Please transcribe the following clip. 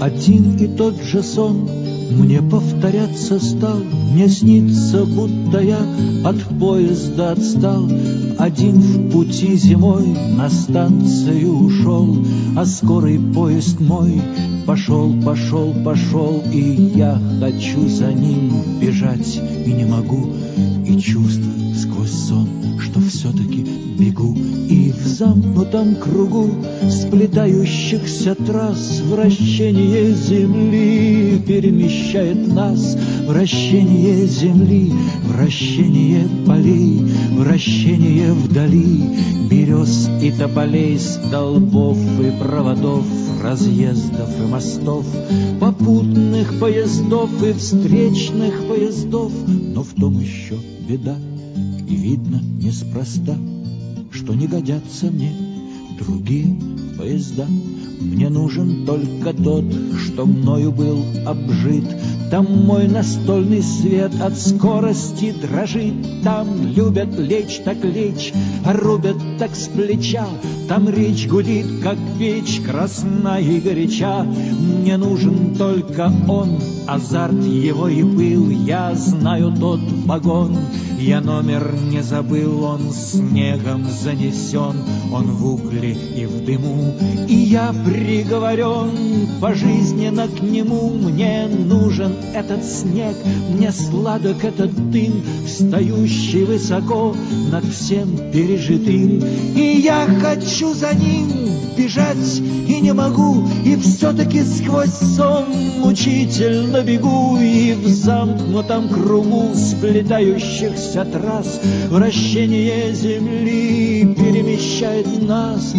Один и тот же сон мне повторяться стал, Мне снится, будто я от поезда отстал, Один в пути зимой на станцию ушел, А скорый поезд мой пошел, пошел, пошел, И я хочу за ним бежать. И не могу, И чувствую сквозь сон, что все-таки замкнутом кругу сплетающихся трасс Вращение земли перемещает нас, Вращение земли, вращение полей, Вращение вдали берез и тополей, Столбов и проводов, разъездов и мостов, Попутных поездов и встречных поездов, Но в том еще беда, и видно неспроста, Что не годятся мне другие поезда. Мне нужен только тот, что мною был обжит, Там мой настольный свет от скорости дрожит, Там любят лечь так лечь, а рубят так с плеча, Там речь гудит, как печь, красна и горяча. Мне нужен только он, азарт его и пыл, Я знаю тот вагон, я номер не забыл, Он снегом занесен, он в угле и в дыму, И я приговорен пожизненно к нему. Мне этот снег, мне сладок этот дым, Встающий высоко над всем пережитым. И я хочу за ним бежать и не могу, И все-таки сквозь сон мучительно бегу, И в замкнутом кругу сплетающихся трасс Вращение земли перемещает нас.